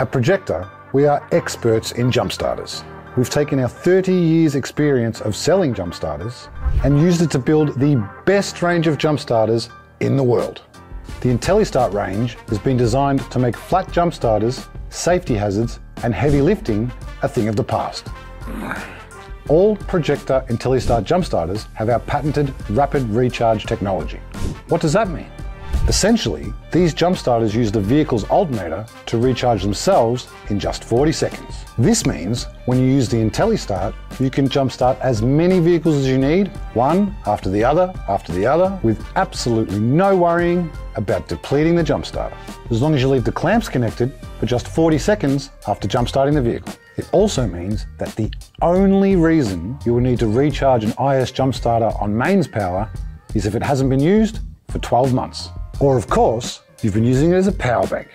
At Projecta, we are experts in jump starters. We've taken our 30 years experience of selling jump starters and used it to build the best range of jump starters in the world. The IntelliStart range has been designed to make flat jump starters, safety hazards, and heavy lifting a thing of the past. All Projecta IntelliStart jump starters have our patented rapid recharge technology. What does that mean? Essentially, these jump starters use the vehicle's alternator to recharge themselves in just 40 seconds. This means when you use the IntelliStart, you can jumpstart as many vehicles as you need, one after the other after the other, with absolutely no worrying about depleting the jump starter, as long as you leave the clamps connected for just 40 seconds after jump starting the vehicle. It also means that the only reason you will need to recharge an IS jump starter on mains power is if it hasn't been used for 12 months. Or of course, you've been using it as a power bank,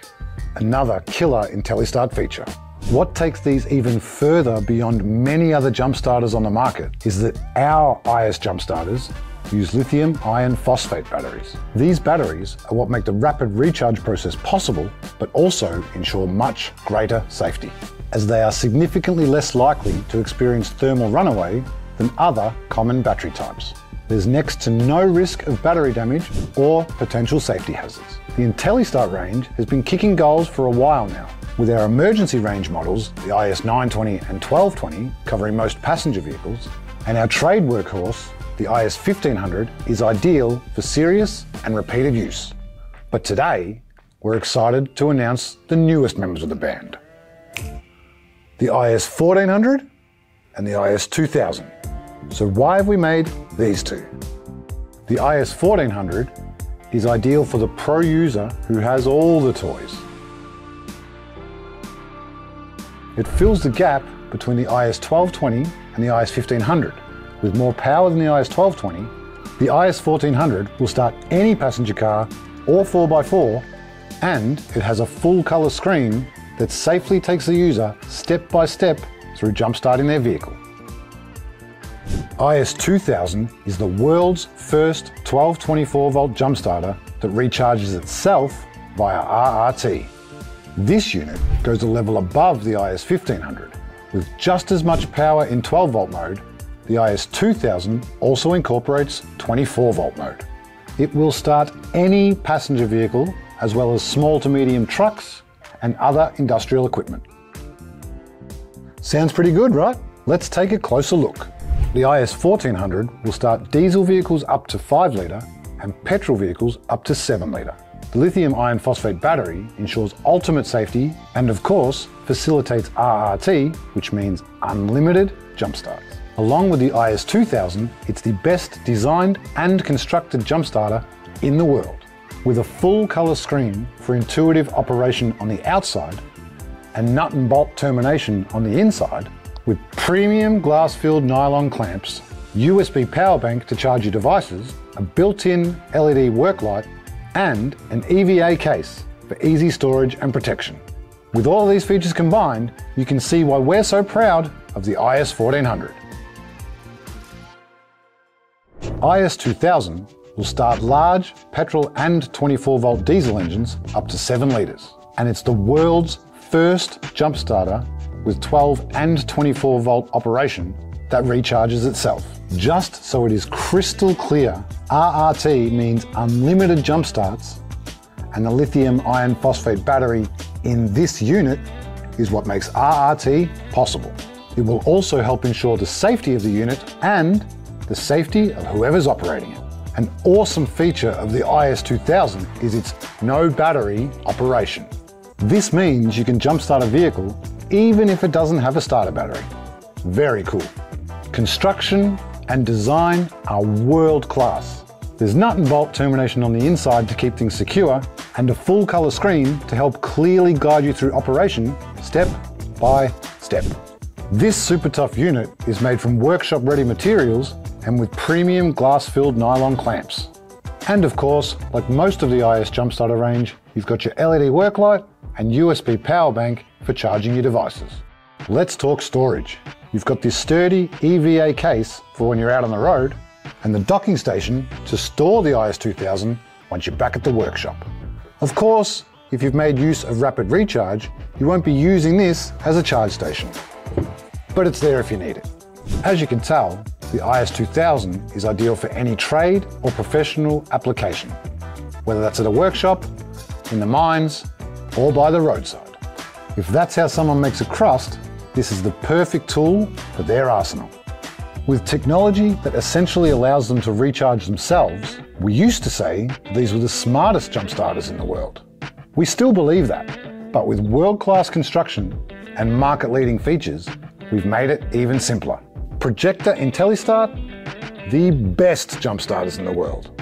another killer IntelliStart feature. What takes these even further beyond many other jump starters on the market is that our IS jump starters use lithium iron phosphate batteries. These batteries are what make the rapid recharge process possible, but also ensure much greater safety, as they are significantly less likely to experience thermal runaway than other common battery types there's next to no risk of battery damage or potential safety hazards. The IntelliStart range has been kicking goals for a while now, with our emergency range models, the IS 920 and 1220, covering most passenger vehicles, and our trade workhorse, the IS 1500, is ideal for serious and repeated use. But today, we're excited to announce the newest members of the band the IS 1400 and the IS 2000. So why have we made these two? The IS 1400 is ideal for the pro user who has all the toys. It fills the gap between the IS 1220 and the IS 1500. With more power than the IS 1220, the IS 1400 will start any passenger car or 4x4 and it has a full colour screen that safely takes the user step by step through jump starting their vehicle. IS2000 is the world's first 1224 volt jump starter that recharges itself via RRT. This unit goes a level above the IS1500. With just as much power in 12 volt mode, the IS2000 also incorporates 24 volt mode. It will start any passenger vehicle as well as small to medium trucks and other industrial equipment. Sounds pretty good, right? Let's take a closer look. The IS 1400 will start diesel vehicles up to 5 litre and petrol vehicles up to 7 litre. The lithium iron phosphate battery ensures ultimate safety and, of course, facilitates RRT, which means unlimited jump starts. Along with the IS 2000, it's the best designed and constructed jump starter in the world. With a full colour screen for intuitive operation on the outside and nut and bolt termination on the inside, with premium glass-filled nylon clamps, USB power bank to charge your devices, a built-in LED work light, and an EVA case for easy storage and protection. With all of these features combined, you can see why we're so proud of the IS 1400. IS 2000 will start large petrol and 24 volt diesel engines up to 7 litres, and it's the world's first jump starter with 12 and 24 volt operation that recharges itself. Just so it is crystal clear, RRT means unlimited jump starts and the lithium iron phosphate battery in this unit is what makes RRT possible. It will also help ensure the safety of the unit and the safety of whoever's operating it. An awesome feature of the IS2000 is its no battery operation. This means you can jumpstart a vehicle even if it doesn't have a starter battery. Very cool. Construction and design are world class. There's nut and bolt termination on the inside to keep things secure, and a full colour screen to help clearly guide you through operation step by step. This super tough unit is made from workshop ready materials and with premium glass filled nylon clamps. And of course, like most of the IS Jumpstarter range, you've got your LED work light and USB power bank for charging your devices. Let's talk storage. You've got this sturdy EVA case for when you're out on the road, and the docking station to store the IS2000 once you're back at the workshop. Of course, if you've made use of rapid recharge, you won't be using this as a charge station. But it's there if you need it. As you can tell, the IS2000 is ideal for any trade or professional application, whether that's at a workshop, in the mines, or by the roadside. If that's how someone makes a crust, this is the perfect tool for their arsenal. With technology that essentially allows them to recharge themselves, we used to say these were the smartest jump starters in the world. We still believe that, but with world-class construction and market-leading features, we've made it even simpler. Projecta IntelliStart, the best jump starters in the world.